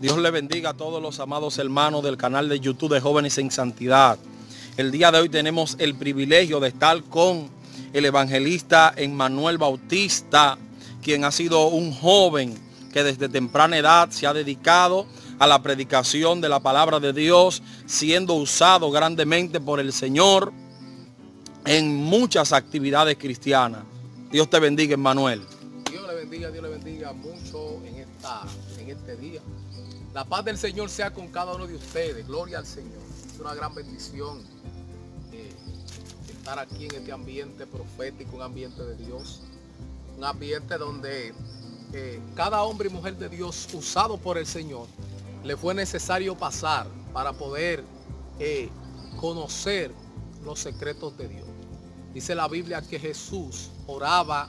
Dios le bendiga a todos los amados hermanos del canal de YouTube de Jóvenes en Santidad. El día de hoy tenemos el privilegio de estar con el evangelista Emmanuel Bautista, quien ha sido un joven que desde temprana edad se ha dedicado a la predicación de la palabra de Dios, siendo usado grandemente por el Señor en muchas actividades cristianas. Dios te bendiga, Emmanuel. Dios le bendiga, Dios le bendiga mucho en este día. La paz del Señor sea con cada uno de ustedes. Gloria al Señor. Es una gran bendición eh, estar aquí en este ambiente profético, un ambiente de Dios. Un ambiente donde eh, cada hombre y mujer de Dios usado por el Señor le fue necesario pasar para poder eh, conocer los secretos de Dios. Dice la Biblia que Jesús oraba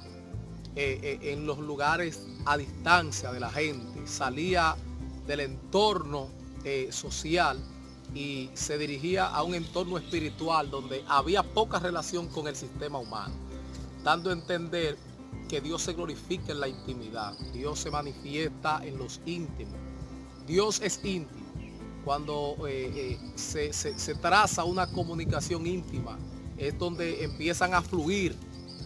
en los lugares a distancia de la gente, salía del entorno eh, social y se dirigía a un entorno espiritual donde había poca relación con el sistema humano, dando a entender que Dios se glorifica en la intimidad, Dios se manifiesta en los íntimos, Dios es íntimo. Cuando eh, eh, se traza una comunicación íntima, es donde empiezan a fluir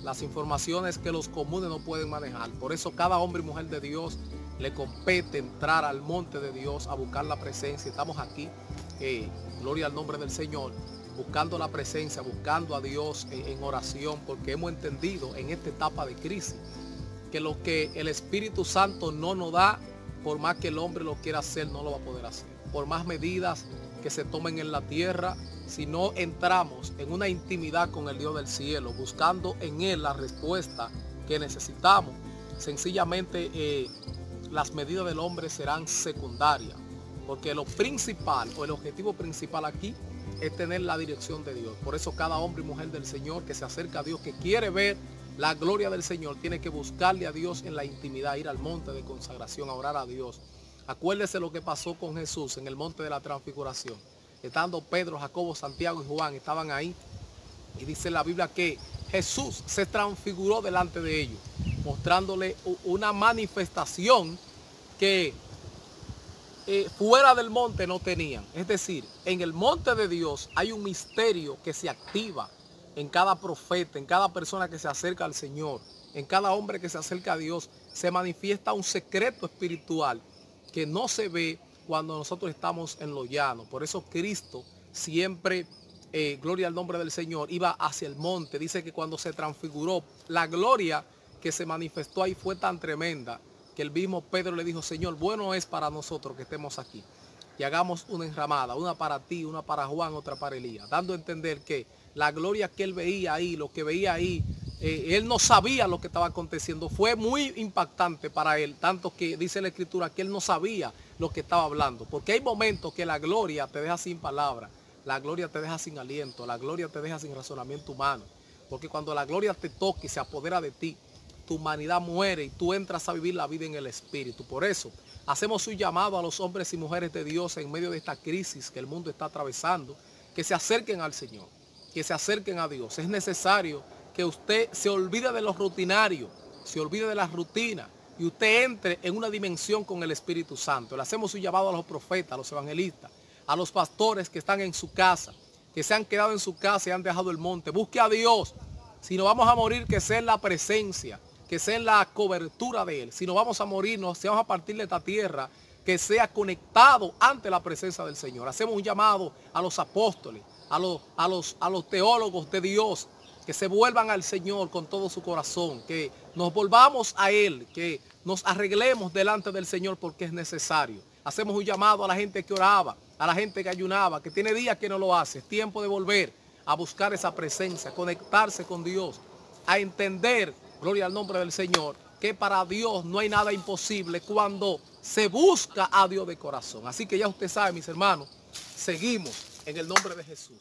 las informaciones que los comunes no pueden manejar. Por eso cada hombre y mujer de Dios le compete entrar al monte de Dios a buscar la presencia. Estamos aquí, eh, gloria al nombre del Señor, buscando la presencia, buscando a Dios en, oración, porque hemos entendido en esta etapa de crisis que lo que el Espíritu Santo no nos da, por más que el hombre lo quiera hacer, no lo va a poder hacer. Por más medidas que se tomen en la tierra, si no entramos en una intimidad con el Dios del cielo, buscando en Él la respuesta que necesitamos, sencillamente eh, las medidas del hombre serán secundarias. Porque lo principal o el objetivo principal aquí es tener la dirección de Dios. Por eso cada hombre y mujer del Señor que se acerca a Dios, que quiere ver la gloria del Señor, tiene que buscarle a Dios en la intimidad, ir al monte de consagración, a orar a Dios. Acuérdese lo que pasó con Jesús en el monte de la transfiguración. Estando Pedro, Jacobo, Santiago y Juan, estaban ahí. Y dice la Biblia que Jesús se transfiguró delante de ellos mostrándole una manifestación que eh, fuera del monte no tenían. Es decir, en el monte de Dios hay un misterio que se activa en cada profeta, en cada persona que se acerca al Señor, en cada hombre que se acerca a Dios, se manifiesta un secreto espiritual que no se ve cuando nosotros estamos en lo llano. Por eso Cristo siempre, eh, gloria al nombre del Señor, iba hacia el monte. Dice que cuando se transfiguró, la gloria que se manifestó ahí fue tan tremenda que el mismo Pedro le dijo, Señor, bueno es para nosotros que estemos aquí. Y hagamos una enramada, una para ti, una para Juan, otra para Elías, dando a entender que la gloria que él veía ahí, lo que veía ahí, eh, él no sabía lo que estaba aconteciendo. Fue muy impactante para él, tanto que dice la escritura que él no sabía lo que estaba hablando. Porque hay momentos que la gloria te deja sin palabras, la gloria te deja sin aliento, la gloria te deja sin razonamiento humano. Porque cuando la gloria te toque y se apodera de ti, tu humanidad muere y tú entras a vivir la vida en el Espíritu. Por eso hacemos un llamado a los hombres y mujeres de Dios en medio de esta crisis que el mundo está atravesando, que se acerquen al Señor, que se acerquen a Dios. Es necesario que usted se olvide de lo rutinario, se olvide de las rutinas y usted entre en una dimensión con el Espíritu Santo. Le hacemos un llamado a los profetas, a los evangelistas, a los pastores que están en su casa, que se han quedado en su casa y han dejado el monte. Busque a Dios. Si no vamos a morir, que sea en la presencia que sea en la cobertura de Él. Si no vamos a morirnos, si vamos a partir de esta tierra, que sea conectado ante la presencia del Señor. Hacemos un llamado a los apóstoles, a los, a los, a los teólogos de Dios, que se vuelvan al Señor con todo su corazón, que nos volvamos a Él, que nos arreglemos delante del Señor porque es necesario. Hacemos un llamado a la gente que oraba, a la gente que ayunaba, que tiene días que no lo hace. Es tiempo de volver a buscar esa presencia, conectarse con Dios, a entender gloria al nombre del Señor, que para Dios no hay nada imposible cuando se busca a Dios de corazón. Así que ya usted sabe, mis hermanos, seguimos en el nombre de Jesús.